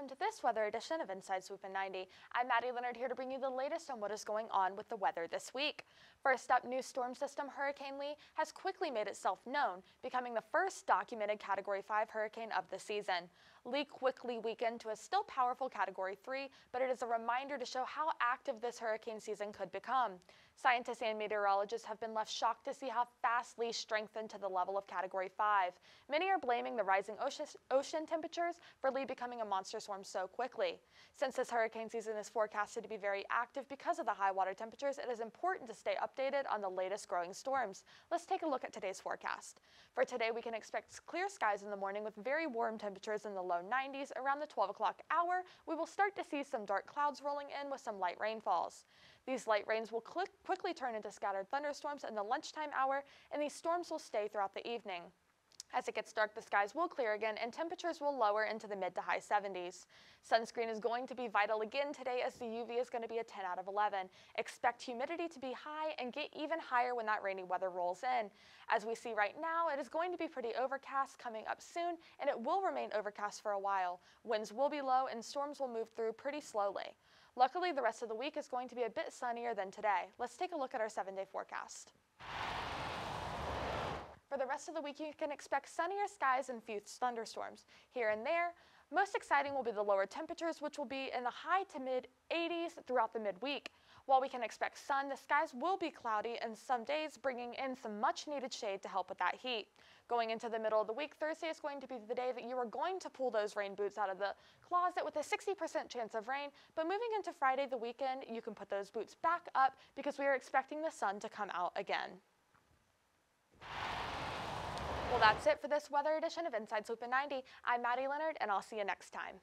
welcome to this weather edition of Inside Swoop in 90. I'm Maddie Leonard here to bring you the latest on what is going on with the weather this week. First up, new storm system Hurricane Lee has quickly made itself known, becoming the first documented Category 5 hurricane of the season. Lee quickly weakened to a still powerful Category 3, but it is a reminder to show how active this hurricane season could become. Scientists and meteorologists have been left shocked to see how fast Lee strengthened to the level of Category 5. Many are blaming the rising ocean, ocean temperatures for Lee becoming a monster so quickly. Since this hurricane season is forecasted to be very active because of the high water temperatures, it is important to stay updated on the latest growing storms. Let's take a look at today's forecast. For today, we can expect clear skies in the morning with very warm temperatures in the low 90s. Around the 12 o'clock hour, we will start to see some dark clouds rolling in with some light rainfalls. These light rains will quickly turn into scattered thunderstorms in the lunchtime hour, and these storms will stay throughout the evening. As it gets dark, the skies will clear again and temperatures will lower into the mid to high 70s. Sunscreen is going to be vital again today as the UV is going to be a 10 out of 11. Expect humidity to be high and get even higher when that rainy weather rolls in. As we see right now, it is going to be pretty overcast coming up soon and it will remain overcast for a while. Winds will be low and storms will move through pretty slowly. Luckily, the rest of the week is going to be a bit sunnier than today. Let's take a look at our seven day forecast. Rest of the week, you can expect sunnier skies and few thunderstorms here and there. Most exciting will be the lower temperatures, which will be in the high to mid 80s throughout the midweek. While we can expect sun, the skies will be cloudy and some days bringing in some much needed shade to help with that heat. Going into the middle of the week, Thursday is going to be the day that you are going to pull those rain boots out of the closet with a 60% chance of rain. But moving into Friday, the weekend, you can put those boots back up because we are expecting the sun to come out again. That's it for this weather edition of Inside Swoop in 90. I'm Maddie Leonard, and I'll see you next time.